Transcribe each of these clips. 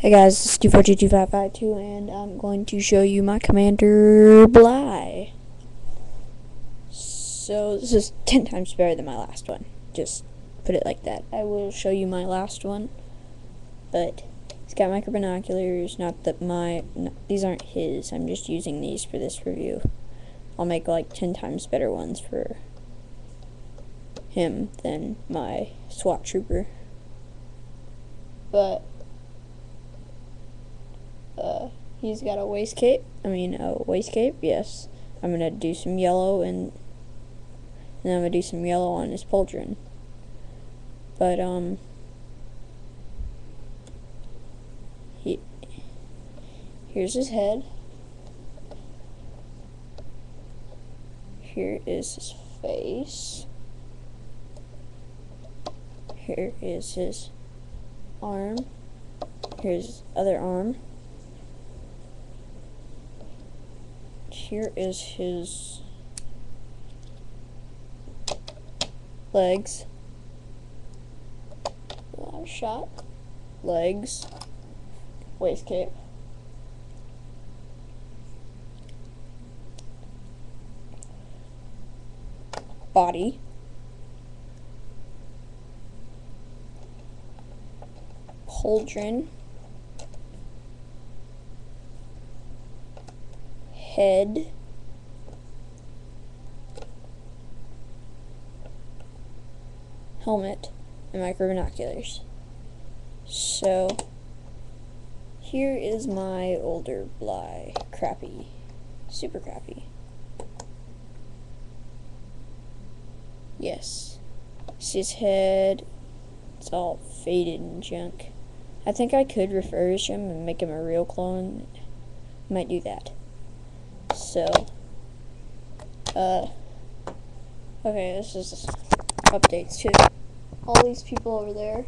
Hey guys, this is 2422552 and I'm going to show you my Commander Bly. So this is 10 times better than my last one. Just put it like that. I will show you my last one. But he's got micro binoculars, not that my, no, these aren't his. I'm just using these for this review. I'll make like 10 times better ones for him than my SWAT trooper. But uh, he's got a waist cape. I mean, a waist cape. Yes, I'm gonna do some yellow and and I'm gonna do some yellow on his pauldron. But um, he here's his head. Here is his face. Here is his arm. Here's his other arm. Here is his legs. Last shot. Legs. Waist cape. Body. Pauldron. Head. Helmet and micro binoculars. So here is my older Bly. Crappy. Super crappy. Yes. See his head. It's all faded and junk. I think I could refurbish him and make him a real clone. Might do that. So, uh, okay, this is updates too. All these people over there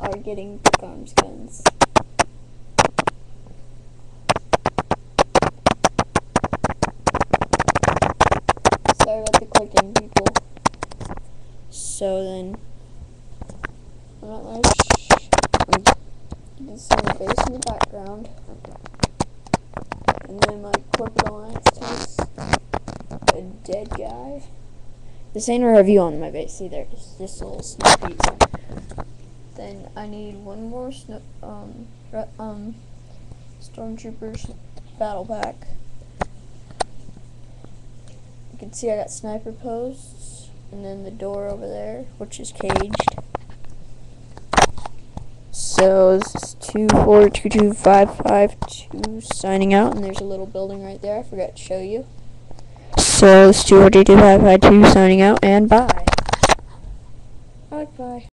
are getting arms guns. Sorry about the clicking, people. So then, I'm not much. You can see my face in the background. And then my corporate alliance takes a dead guy. This ain't a review on my base either. Just a little peek. Then I need one more um um stormtroopers battle pack. You can see I got sniper posts and then the door over there, which is caged. So this is two four two two five five two signing out, and there's a little building right there. I forgot to show you. So this is two four two two five five two signing out, and bye. Bye bye.